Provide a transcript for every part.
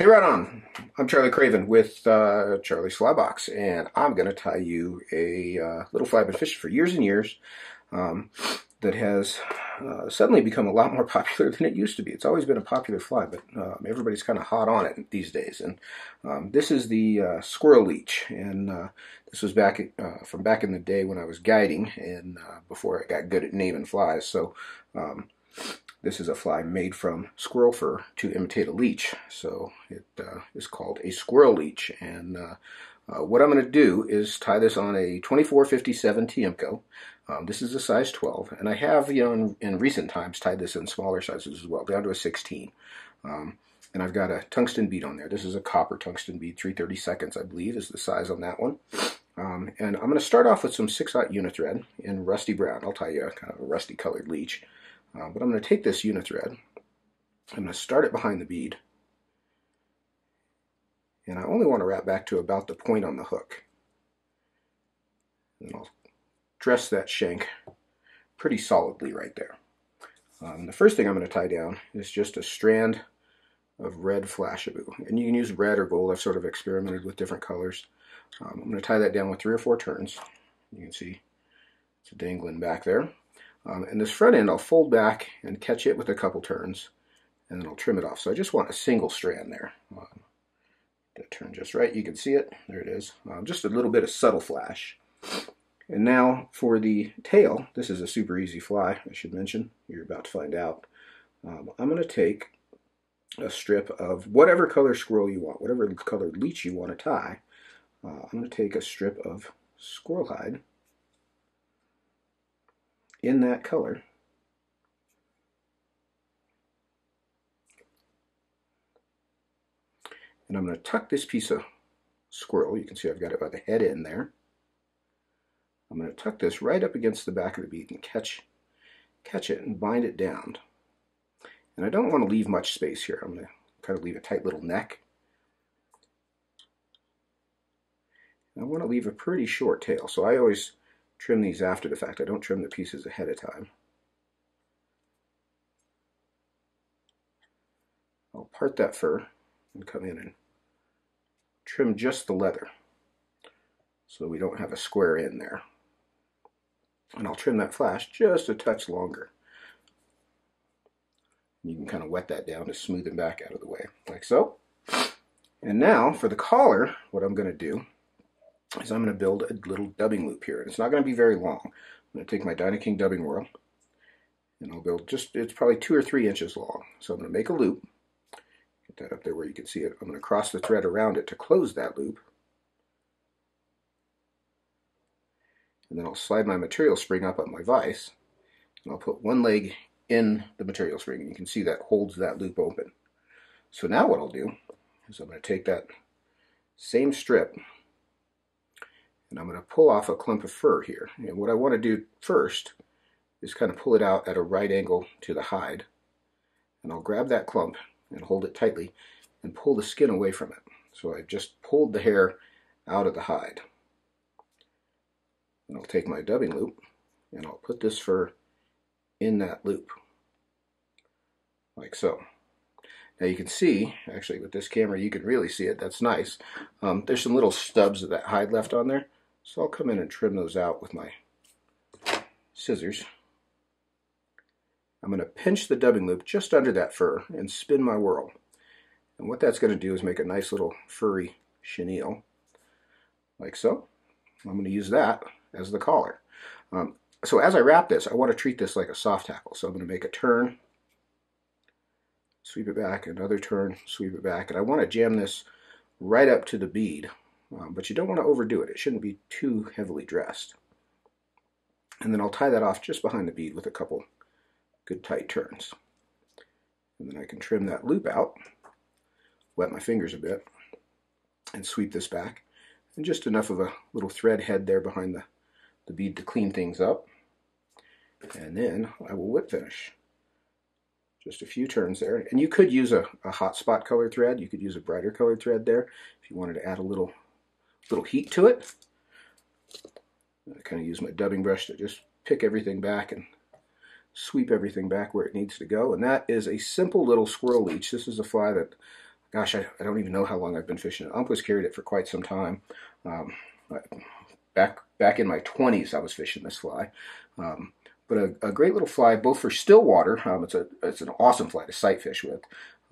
Hey, right on. I'm Charlie Craven with uh, Charlie's Flybox, and I'm going to tie you a uh, little fly I've been fishing for years and years um, that has uh, suddenly become a lot more popular than it used to be. It's always been a popular fly, but um, everybody's kind of hot on it these days. And um, this is the uh, squirrel leech, and uh, this was back uh, from back in the day when I was guiding and before I got good at naming flies. So um, this is a fly made from squirrel fur to imitate a leech, so it uh, is called a squirrel leech. And uh, uh, what I'm going to do is tie this on a 2457 Tiemco. Um, this is a size 12, and I have, you know, in, in, recent times tied this in smaller sizes as well, down to a 16. Um, and I've got a tungsten bead on there. This is a copper tungsten bead, 330 seconds, I believe, is the size on that one. Um, and I'm going to start off with some 6-aught unithread in rusty brown. I'll tie you a kind of a rusty colored leech. Uh, but I'm going to take this unithread, I'm going to start it behind the bead, and I only want to wrap back to about the point on the hook. And I'll dress that shank pretty solidly right there. Um, the first thing I'm going to tie down is just a strand of red Flashabou. And you can use red or gold. I've sort of experimented with different colors. Um, I'm going to tie that down with three or four turns. You can see it's dangling back there. Um, and this front end I'll fold back and catch it with a couple turns and then I'll trim it off. So I just want a single strand there. Um, turn just right, you can see it. There it is. Um, just a little bit of subtle flash. And now for the tail, this is a super easy fly, I should mention. You're about to find out. Um, I'm going to take a strip of whatever color squirrel you want, whatever colored leech you want to tie. Uh, I'm going to take a strip of squirrel hide in that color. And I'm going to tuck this piece of squirrel, you can see I've got it by the head in there. I'm going to tuck this right up against the back of the bead and catch, catch it and bind it down. And I don't want to leave much space here. I'm going to kind of leave a tight little neck. I want to leave a pretty short tail, so I always trim these after the fact. I don't trim the pieces ahead of time. I'll part that fur and come in and trim just the leather so we don't have a square in there. And I'll trim that flash just a touch longer. You can kind of wet that down to smooth it back out of the way, like so. And now for the collar, what I'm going to do is I'm going to build a little dubbing loop here. It's not going to be very long. I'm going to take my Dynaking dubbing whorl and I'll build just, it's probably two or three inches long. So I'm going to make a loop. Get that up there where you can see it. I'm going to cross the thread around it to close that loop. And then I'll slide my material spring up on my vise. And I'll put one leg in the material spring. And you can see that holds that loop open. So now what I'll do is I'm going to take that same strip and I'm going to pull off a clump of fur here. And what I want to do first is kind of pull it out at a right angle to the hide. And I'll grab that clump and hold it tightly and pull the skin away from it. So I've just pulled the hair out of the hide. And I'll take my dubbing loop and I'll put this fur in that loop, like so. Now you can see, actually with this camera you can really see it, that's nice. Um, there's some little stubs of that hide left on there. So I'll come in and trim those out with my scissors. I'm going to pinch the dubbing loop just under that fur and spin my whorl. And what that's going to do is make a nice little furry chenille, like so. I'm going to use that as the collar. Um, so as I wrap this, I want to treat this like a soft tackle. So I'm going to make a turn, sweep it back, another turn, sweep it back, and I want to jam this right up to the bead um, but you don't want to overdo it. It shouldn't be too heavily dressed. And then I'll tie that off just behind the bead with a couple good tight turns. And then I can trim that loop out, wet my fingers a bit, and sweep this back. And just enough of a little thread head there behind the, the bead to clean things up. And then I will whip finish. Just a few turns there. And you could use a, a hot spot color thread. You could use a brighter colored thread there if you wanted to add a little little heat to it. I kind of use my dubbing brush to just pick everything back and sweep everything back where it needs to go. And that is a simple little squirrel leech. This is a fly that gosh, I, I, don't even know how long I've been fishing it. Umpquist carried it for quite some time. Um, back back in my 20s, I was fishing this fly. Um, but a, a, great little fly, both for still water. Um, it's a it's an awesome fly to sight fish with.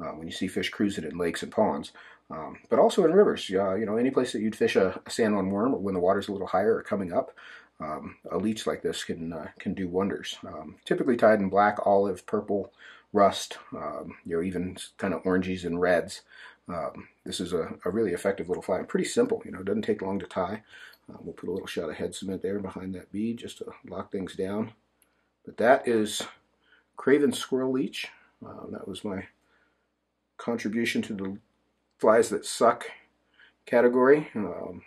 Uh, when you see fish cruising in lakes and ponds, um, but also in rivers. Uh, you know, any place that you'd fish a, a worm when the water's a little higher or coming up, um, a leech like this can uh, can do wonders. Um, typically tied in black, olive, purple, rust, um, you know, even kind of oranges and reds. Um, this is a, a, really effective little fly. Pretty simple, you know, it doesn't take long to tie. Uh, we'll put a little shot of head cement there behind that bead just to lock things down. But that is Craven Squirrel Leech. Uh, that was my contribution to the flies that suck category. Um,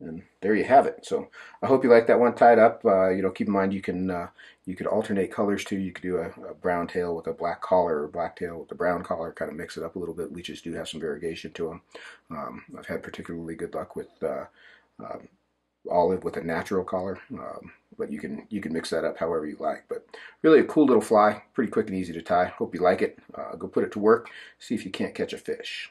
and there you have it. So I hope you like that one tied up. Uh, you know, keep in mind you can uh, you could alternate colors too. You could do a, a, brown tail with a black collar or black tail with a brown collar, kind of mix it up a little bit. Leeches do have some variegation to them. Um, I've had particularly good luck with uh, um, olive with a natural collar, um, but you can you can mix that up however you like. But really a cool little fly, pretty quick and easy to tie. Hope you like it. Uh, go put it to work. See if you can't catch a fish.